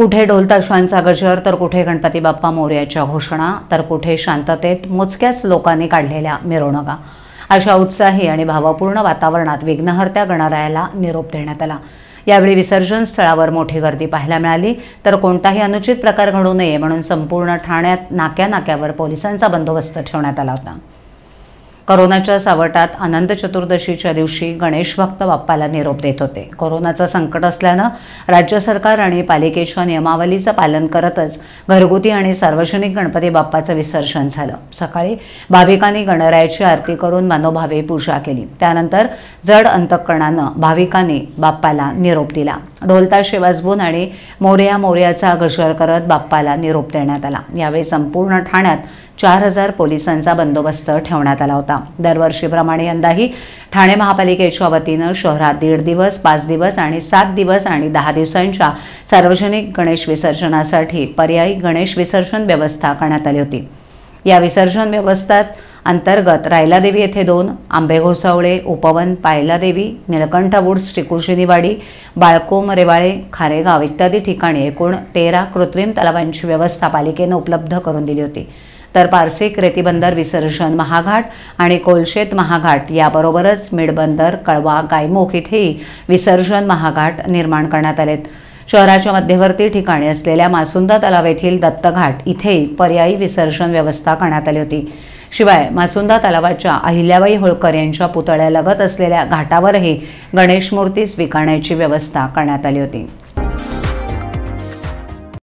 कुठे ढोलताशांचा गजर तर कुठे गणपती बाप्पा मोर्याच्या घोषणा तर कुठे शांततेत मोजक्याच लोकांनी काढलेल्या मिरवणुका. अशा उत्साही आणि भावपूर्ण वातावरणात विघ्नहर्त्या गणरायाला निरोप देण्यात आला. यावेळी विसर्जन स्थळावर मोठी गर्दी पाहायला मिळाली. तर कोणताही अनुचित प्रकार घडू नये म्हणून संपूर्ण ठाण्यात नाक्या नाक्यावर पोलिसांचा बंदोबस्त ठेवण्यात आला होता. कोरोनाच्या सावटात अनंत चतुर्दशीच्या दिवशी गणेश भक्त बाप्पाला निरोप देत होते. कोरोनाचं संकट असल्यानं राज्य सरकार आणि पालिकेच्या नियमावलीचं पालन करतच घरगुती आणि सार्वजनिक गणपती बाप्पाचं विसर्जन झालं. सकाळी भाविकांनी गणरायाची आरती करून मनोभावे पूजा केली. त्यानंतर जड अंतकरणानं भाविकांनी बाप्पाला निरोप दिला. ढोलताशे वाजवून आणि मोर्या मोर्याचा गजर करत बाप्पाला निरोप देण्यात आला. यावेळी संपूर्ण ठाण्यात चार हजार पोलिसांचा बंदोबस्त ठेवण्यात आला होता. दरवर्षीप्रमाणे यंदाही ठाणे महापालिकेच्या वतीनं शहरात दीड दिवस पाच दिवस आणि सात दिवस आणि दहा दिवसांच्या सार्वजनिक गणेश विसर्जनासाठी पर्यायी गणेश विसर्जन व्यवस्था करण्यात आली होती. या विसर्जन व्यवस्थेत अंतर्गत रायलादेवी येथे दोन आंबे घोसावळे उपवन पायलादेवी निलकंठ वुड्स टिकुर्शिनीवाडी बाळकोम रेवाळे खारेगाव इत्यादी ठिकाणी एकूण तेरा कृत्रिम तलावांची व्यवस्था पालिकेनं उपलब्ध करून दिली होती. तर पारसिक रेतीबंदर विसर्जन महाघाट आणि कोलशेत महाघाट याबरोबरच मिडबंदर कळवा गायमुख इथेही विसर्जन महाघाट निर्माण करण्यात आलेत शहराच्या मध्यवर्ती ठिकाणी असलेल्या मासुंदा तलाव येथील दत्तघाट इथेही पर्यायी विसर्जन व्यवस्था करण्यात आली होती. शिवाय मासुंदा तलावाच्या अहिल्याबाई होळकर यांच्या पुतळ्यालगत असलेल्या घाटावरही गणेश मूर्ती स्वीकारण्याची व्यवस्था करण्यात आली होती.